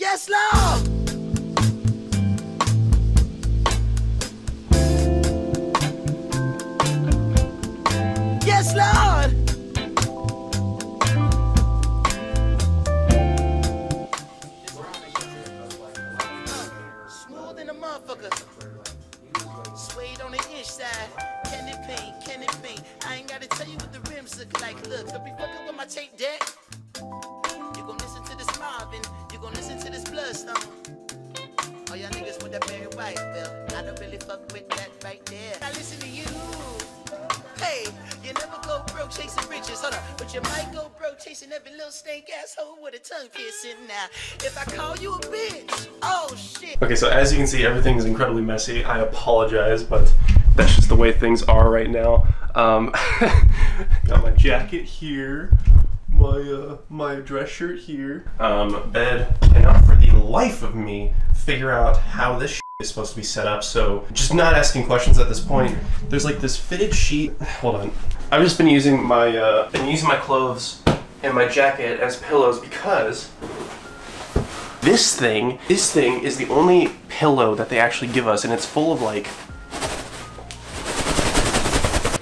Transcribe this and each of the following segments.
Yes, Lord. There. I listen to you. Hey, you never go broke chasing riches. Hold on. But you might go broke chasing every little stank asshole with a tongue piercing now. If I call you a bitch, oh shit. Okay, so as you can see, everything is incredibly messy. I apologize, but that's just the way things are right now. Um, got my jacket here, my uh, my dress shirt here, um, bed. Cannot for the life of me figure out how this shit is supposed to be set up. So just not asking questions at this point. There's like this fitted sheet. Hold on. I've just been using my uh, been using my clothes and my jacket as pillows because this thing, this thing is the only pillow that they actually give us, and it's full of like,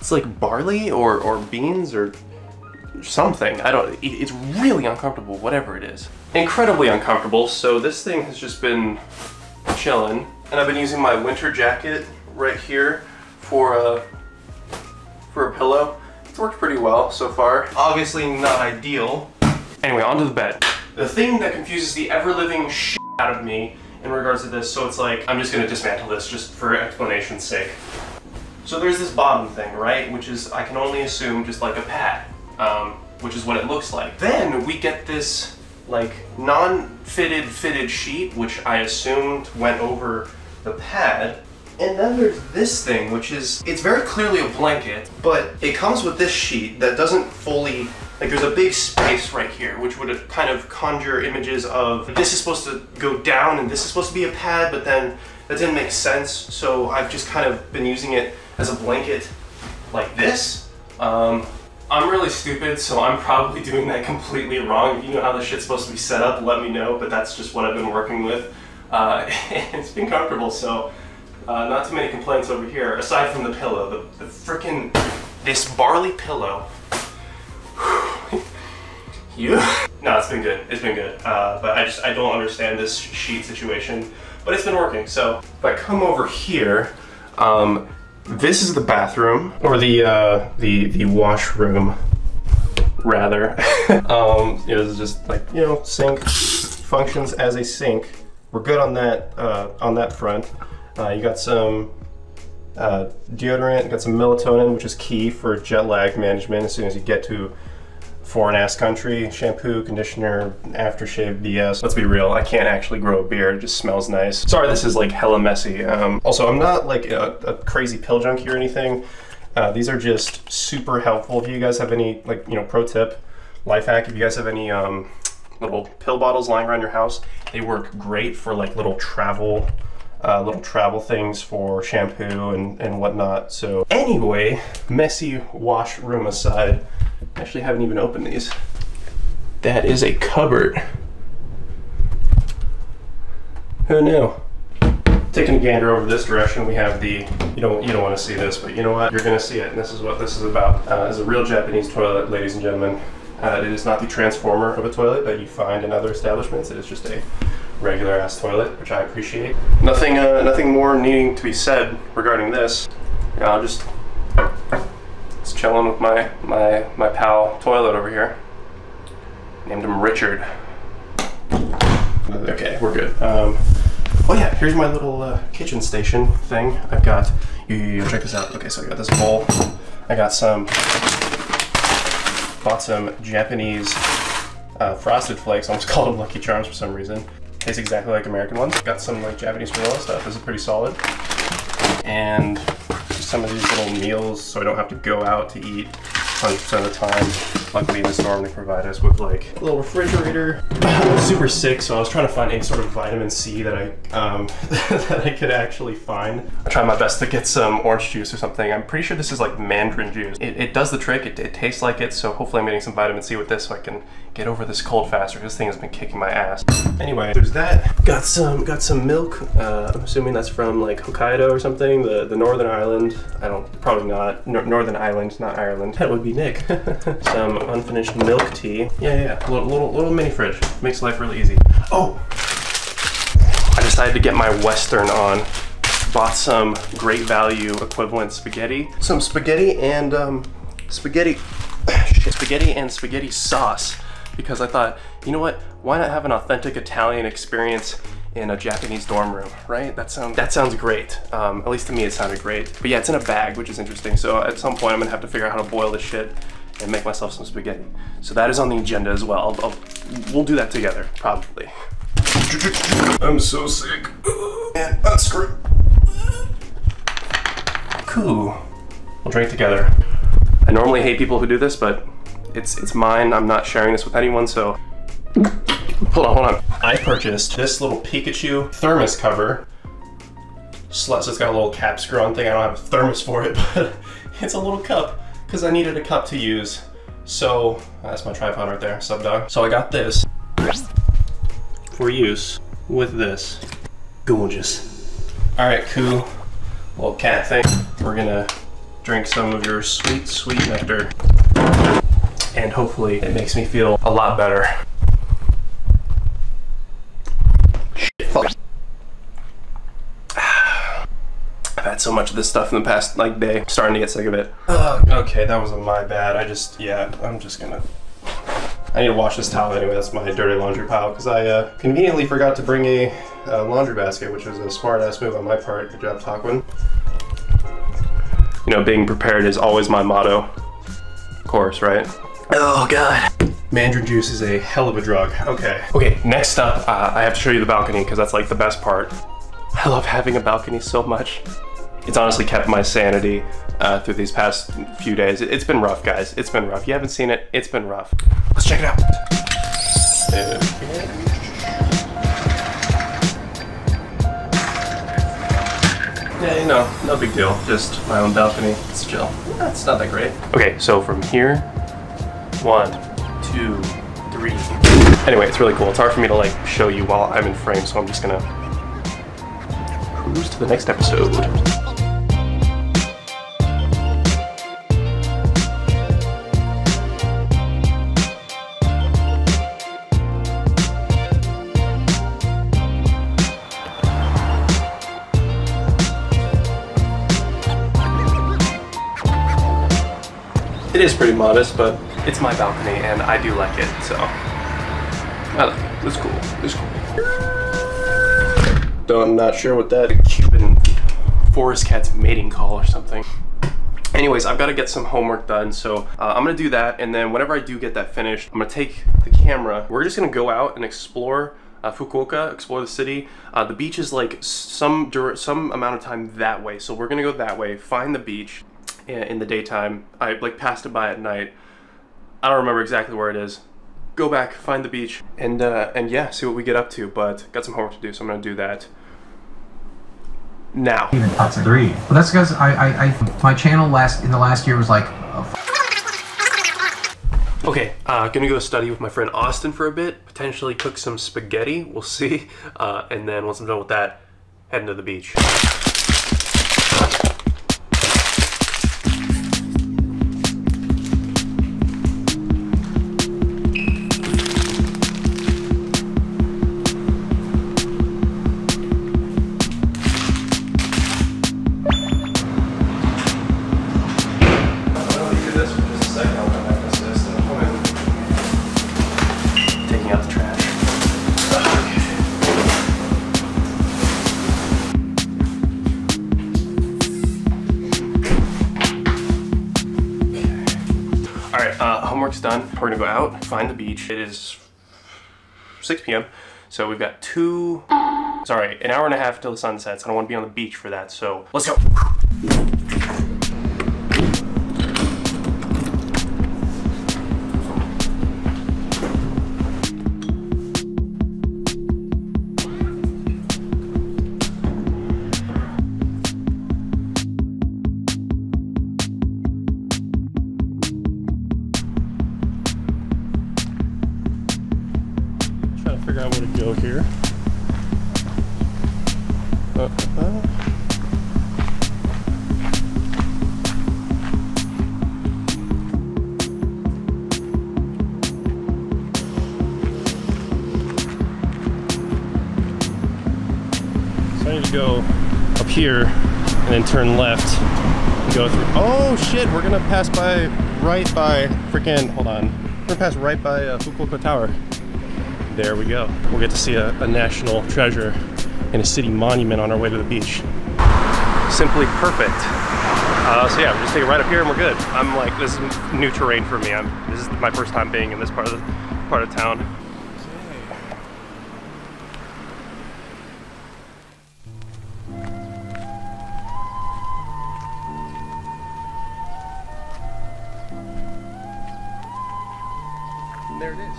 it's like barley or or beans or something. I don't. it- It's really uncomfortable, whatever it is. Incredibly uncomfortable. So this thing has just been chilling, and I've been using my winter jacket right here for a for a pillow. It's worked pretty well so far. Obviously not ideal. Anyway, onto the bed. The thing that confuses the ever-living shit out of me in regards to this, so it's like, I'm just gonna dismantle this just for explanation's sake. So there's this bottom thing, right? Which is, I can only assume, just like a pad, um, which is what it looks like. Then we get this, like, non-fitted fitted sheet, which I assumed went over the pad. And then there's this thing, which is, it's very clearly a blanket, but it comes with this sheet that doesn't fully, like there's a big space right here, which would kind of conjure images of this is supposed to go down and this is supposed to be a pad, but then that didn't make sense. So I've just kind of been using it as a blanket like this. Um, I'm really stupid, so I'm probably doing that completely wrong. If you know how this shit's supposed to be set up, let me know, but that's just what I've been working with. Uh, it's been comfortable, so uh, not too many complaints over here, aside from the pillow. The, the frickin' this barley pillow. you? No, it's been good. It's been good. Uh, but I just I don't understand this sheet situation. But it's been working. So if I come over here, um, this is the bathroom or the uh, the the washroom, rather. um, you just like you know sink functions as a sink. We're good on that uh, on that front. Uh, you got some uh, deodorant, got some melatonin, which is key for jet lag management as soon as you get to foreign ass country. Shampoo, conditioner, aftershave, BS. Let's be real, I can't actually grow a beard, it just smells nice. Sorry this is like hella messy. Um, also, I'm not like a, a crazy pill junkie or anything. Uh, these are just super helpful. If you guys have any, like, you know, pro tip, life hack, if you guys have any um, little pill bottles lying around your house, they work great for like little travel uh, little travel things for shampoo and, and whatnot. So anyway, messy washroom aside, I actually haven't even opened these. That is a cupboard. Who knew? Taking a gander over this direction, we have the, you don't, you don't want to see this, but you know what? You're going to see it, and this is what this is about. Uh, it's a real Japanese toilet, ladies and gentlemen. Uh, it is not the transformer of a toilet that you find in other establishments. It is just a regular ass toilet, which I appreciate. Nothing, uh, nothing more needing to be said regarding this. You know, I'll just, just chilling with my my my pal toilet over here. Named him Richard. Okay, we're good. Um, oh yeah, here's my little uh, kitchen station thing. I've got. You, you, you check this out. Okay, so I got this bowl. I got some. Bought some Japanese uh, frosted flakes. I almost called them Lucky Charms for some reason. Tastes exactly like American ones. Got some like Japanese vanilla stuff. This is pretty solid. And some of these little meals so I don't have to go out to eat 100% of the time. Luckily the storm they provide us with like a little refrigerator. I'm super sick so I was trying to find any sort of vitamin C that I um, that I could actually find. I tried my best to get some orange juice or something. I'm pretty sure this is like mandarin juice. It, it does the trick, it, it tastes like it, so hopefully I'm getting some vitamin C with this so I can get over this cold faster. This thing has been kicking my ass. Anyway, there's that. Got some got some milk. Uh, I'm assuming that's from like Hokkaido or something, the the Northern Island. I don't probably not Nor Northern Island, not Ireland. That would be Nick. some unfinished milk tea. Yeah, yeah, little little little mini fridge makes life really easy. Oh, I decided to get my Western on. Bought some great value equivalent spaghetti. Some spaghetti and um, spaghetti, spaghetti and spaghetti sauce because I thought, you know what? Why not have an authentic Italian experience in a Japanese dorm room, right? That sounds that sounds great. Um, at least to me, it sounded great. But yeah, it's in a bag, which is interesting. So at some point, I'm gonna have to figure out how to boil this shit and make myself some spaghetti. So that is on the agenda as well. I'll, I'll, we'll do that together, probably. I'm so sick. And unscrew. Cool. We'll drink together. I normally hate people who do this, but it's it's mine. I'm not sharing this with anyone, so hold on, hold on. I purchased this little Pikachu thermos cover. So it's got a little cap screw on thing. I don't have a thermos for it, but it's a little cup because I needed a cup to use. So that's my tripod right there, sub dog. So I got this for use with this. Gorgeous. All right, cool. Little cat thing. We're gonna drink some of your sweet, sweet nectar. And hopefully it makes me feel a lot better. I've had so much of this stuff in the past like day. starting to get sick of it. Okay, that was my bad. I just, yeah, I'm just gonna I need to wash this towel anyway. That's my dirty laundry pile because I uh, conveniently forgot to bring a, a, laundry basket, which was a smart ass move on my part. Good job, Taquin. You know, being prepared is always my motto. Of course, right? Oh god. Mandarin juice is a hell of a drug. Okay. Okay, next up, uh, I have to show you the balcony because that's like the best part. I love having a balcony so much. It's honestly kept my sanity uh, through these past few days. It's been rough, guys. It's been rough. You haven't seen it, it's been rough. Let's check it out. Yeah, you know, no big deal. Just my own balcony. It's chill. It's not that great. Okay, so from here, one, two, three. Anyway, it's really cool. It's hard for me to like show you while I'm in frame, so I'm just gonna cruise to the next episode. It is pretty modest, but it's my balcony and I do like it, so I like it. It's cool. It's cool. Though I'm not sure what that Cuban forest cat's mating call or something. Anyways, I've got to get some homework done, so uh, I'm gonna do that, and then whenever I do get that finished, I'm gonna take the camera. We're just gonna go out and explore uh, Fukuoka, explore the city. Uh, the beach is like some some amount of time that way, so we're gonna go that way, find the beach, in the daytime. I like passed it by at night. I don't remember exactly where it is. Go back, find the beach, and uh, and yeah, see what we get up to. But got some homework to do, so I'm gonna do that now. Even parts three. Well, that's because I, I, I, my channel last in the last year was like. Okay, uh, gonna go study with my friend Austin for a bit. Potentially cook some spaghetti. We'll see. Uh, and then once I'm done with that, heading to the beach. It is 6 p.m. So we've got two, sorry, an hour and a half till the sun sets. I don't want to be on the beach for that, so let's go. Go up here and then turn left go through. Oh shit, we're gonna pass by, right by freaking, hold on. We're gonna pass right by uh, Fukuoka Tower. There we go. We'll get to see a, a national treasure and a city monument on our way to the beach. Simply perfect. Uh, so yeah, we're just taking right up here and we're good. I'm like, this is new terrain for me. I'm, this is my first time being in this part of the, part of town. There it is.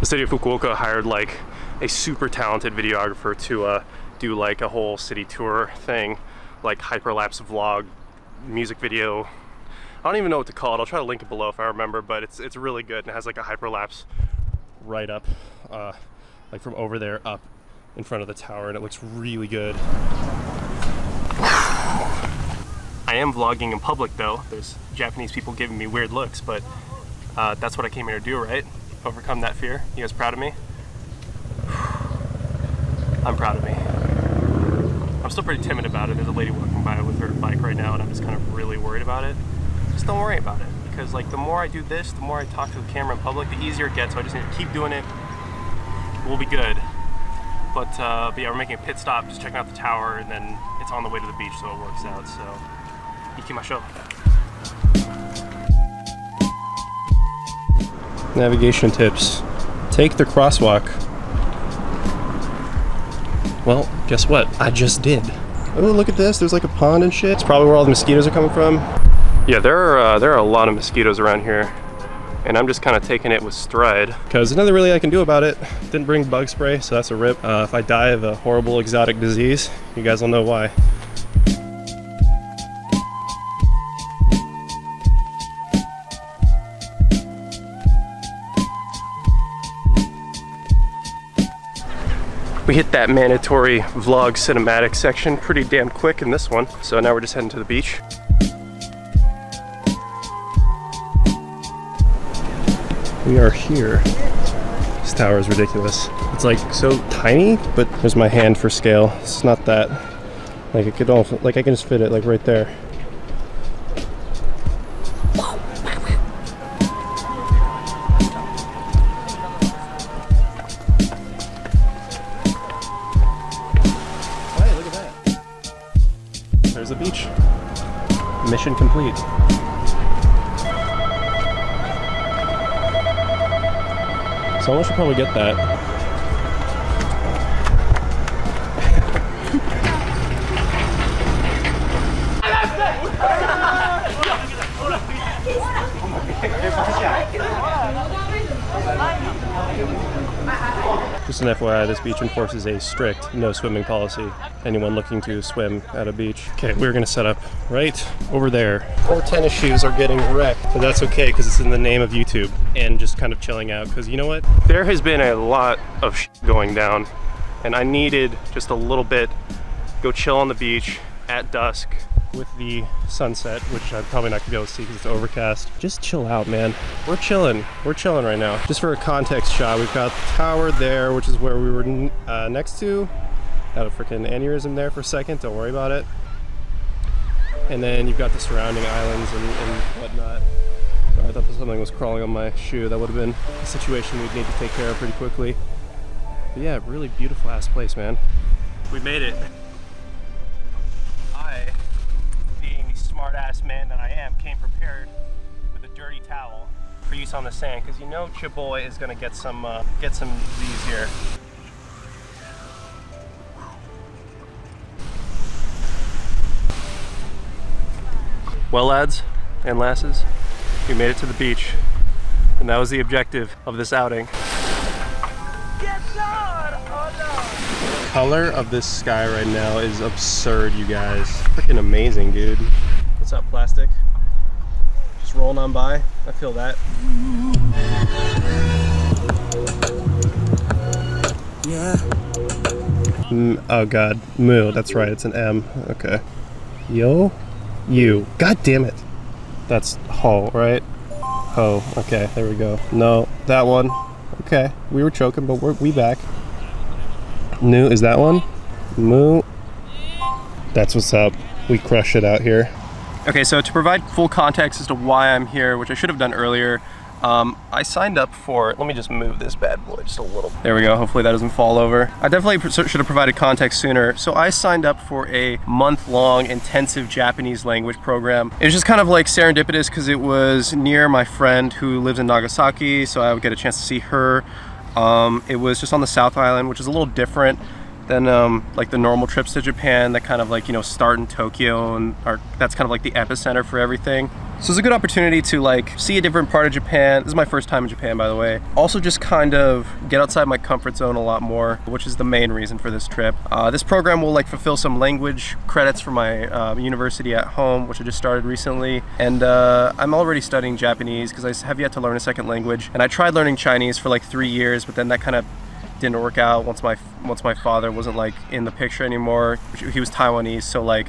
The city of Fukuoka hired like a super talented videographer to uh, do like a whole city tour thing, like hyperlapse vlog, music video. I don't even know what to call it. I'll try to link it below if I remember, but it's it's really good and it has like a hyperlapse right up, uh, like from over there up in front of the tower, and it looks really good. I am vlogging in public though. There's Japanese people giving me weird looks, but uh, that's what I came here to do, right? Overcome that fear. You guys proud of me? I'm proud of me. I'm still pretty timid about it. There's a lady walking by with her bike right now, and I'm just kind of really worried about it. Just don't worry about it, because like the more I do this, the more I talk to the camera in public, the easier it gets. So I just need to keep doing it. We'll be good. But, uh, but yeah, we're making a pit stop, just checking out the tower, and then it's on the way to the beach, so it works out. So, ikimashou. Navigation tips. Take the crosswalk. Well, guess what? I just did. Oh, look at this. There's like a pond and shit. It's probably where all the mosquitoes are coming from. Yeah, there are uh, there are a lot of mosquitoes around here, and I'm just kind of taking it with stride because there's nothing really I can do about it. Didn't bring bug spray, so that's a rip. Uh, if I die of a horrible exotic disease, you guys will know why. We hit that mandatory vlog cinematic section pretty damn quick in this one. So now we're just heading to the beach. We are here. This tower is ridiculous. It's like so tiny, but there's my hand for scale. It's not that. Like it could also, like I can just fit it like right there. Someone should probably get that. Just an FYI, this beach enforces a strict no swimming policy. Anyone looking to swim at a beach. Okay, we're gonna set up right over there. Poor tennis shoes are getting wrecked, but that's okay because it's in the name of YouTube and just kind of chilling out. Because you know what? There has been a lot of sh going down, and I needed just a little bit. Go chill on the beach at dusk with the sunset, which I'm probably not gonna be able to see because it's overcast. Just chill out, man. We're chilling. We're chilling right now. Just for a context shot, we've got the tower there, which is where we were uh, next to. Got a freaking aneurysm there for a second. Don't worry about it. And then you've got the surrounding islands and, and whatnot. I thought something was crawling on my shoe. That would have been a situation we'd need to take care of pretty quickly. But yeah, really beautiful ass place, man. We made it. Smart ass man that I am, came prepared with a dirty towel for use on the sand because you know Chiboy is gonna get some uh, get some of these here. Well, lads and lasses, we made it to the beach, and that was the objective of this outing. Color of this sky right now is absurd, you guys. Freaking amazing, dude. Up, plastic? Just rolling on by. I feel that. Yeah. Mm, oh god. Moo. That's right. It's an M. Okay. Yo. You. God damn it. That's ho, right? Ho. Okay. There we go. No. That one. Okay. We were choking, but we're we back. New is that one? Moo. That's what's up. We crush it out here. Okay, so to provide full context as to why I'm here, which I should have done earlier, um, I signed up for, let me just move this bad boy just a little. There we go, hopefully that doesn't fall over. I definitely should have provided context sooner. So I signed up for a month-long intensive Japanese language program. It was just kind of like serendipitous because it was near my friend who lives in Nagasaki, so I would get a chance to see her. Um, it was just on the South Island, which is a little different than um, like the normal trips to Japan that kind of like, you know, start in Tokyo and are, that's kind of like the epicenter for everything. So it's a good opportunity to like see a different part of Japan. This is my first time in Japan, by the way. Also just kind of get outside my comfort zone a lot more, which is the main reason for this trip. Uh, this program will like fulfill some language credits for my uh, university at home, which I just started recently. And uh, I'm already studying Japanese because I have yet to learn a second language. And I tried learning Chinese for like three years, but then that kind of didn't work out once my once my father wasn't like in the picture anymore. He was Taiwanese, so like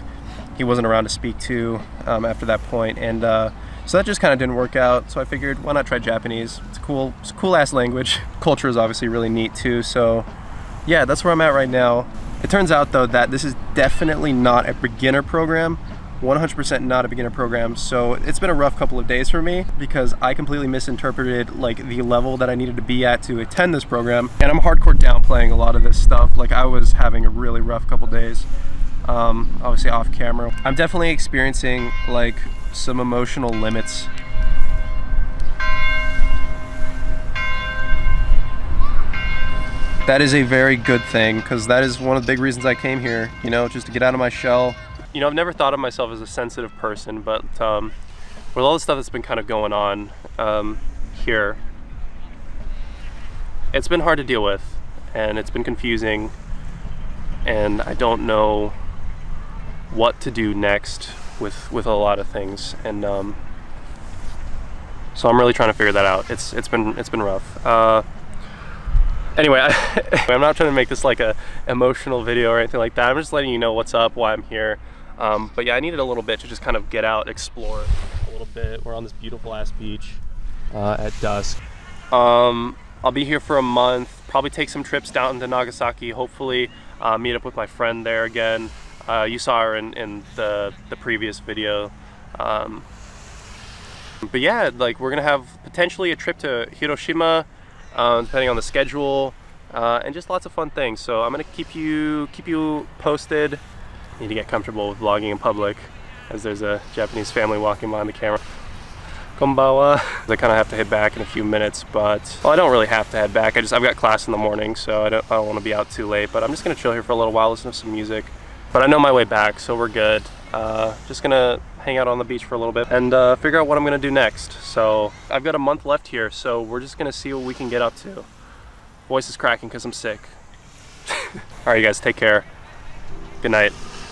he wasn't around to speak to um, after that point, and uh, so that just kind of didn't work out. So I figured, why not try Japanese? It's a cool, it's a cool ass language. Culture is obviously really neat too. So yeah, that's where I'm at right now. It turns out though that this is definitely not a beginner program. 100% not a beginner program. So it's been a rough couple of days for me because I completely misinterpreted like the level that I needed to be at to attend this program. And I'm hardcore downplaying a lot of this stuff. Like I was having a really rough couple days. Um, obviously off camera. I'm definitely experiencing like some emotional limits that is a very good thing because that is one of the big reasons I came here, you know, just to get out of my shell, you know, I've never thought of myself as a sensitive person, but um, with all the stuff that's been kind of going on um, here, it's been hard to deal with, and it's been confusing, and I don't know what to do next with with a lot of things, and um, so I'm really trying to figure that out. It's it's been it's been rough. Uh, anyway, I, I'm not trying to make this like a emotional video or anything like that. I'm just letting you know what's up, why I'm here. Um, but yeah, I needed a little bit to just kind of get out, explore a little bit. We're on this beautiful ass beach uh, at dusk. Um, I'll be here for a month, probably take some trips down to Nagasaki, hopefully uh, meet up with my friend there again. Uh, you saw her in, in the, the previous video. Um, but yeah, like we're gonna have potentially a trip to Hiroshima, uh, depending on the schedule, uh, and just lots of fun things. So I'm gonna keep you keep you posted need to get comfortable with vlogging in public as there's a Japanese family walking behind the camera. Konbawa. I kind of have to head back in a few minutes, but well, I don't really have to head back. I just I've got class in the morning, so I don't, I don't want to be out too late. But I'm just gonna chill here for a little while, listen to some music. But I know my way back, so we're good. Uh, just gonna hang out on the beach for a little bit and uh, figure out what I'm gonna do next. So I've got a month left here, so we're just gonna see what we can get up to. Voice is cracking because I'm sick. All right, you guys, take care. Good night.